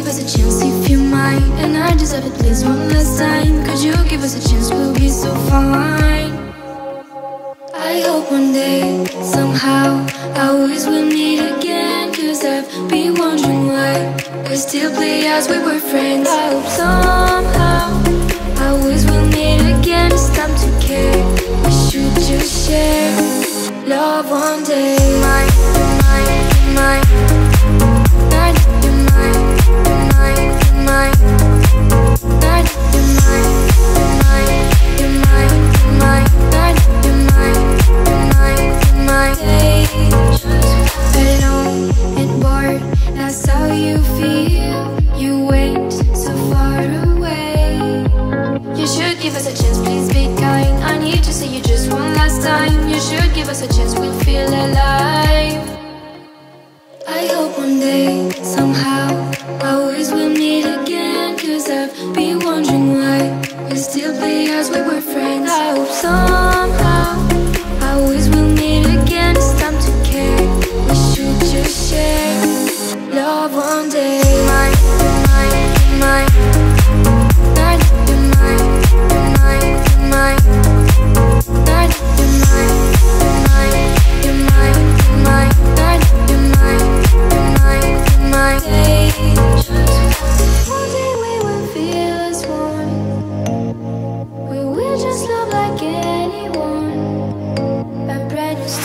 give us a chance if you might? And I deserve it, please, one last time. Could you give us a chance? We'll be so fine. I hope one day, somehow, I always will meet again. Cause I've been wondering why we still play as we were friends. I hope somehow, time. You should give us a chance, we'll feel alive. I hope one day, somehow, always will meet again. Cause I've been wondering why we still play as we were friends. I hope somehow,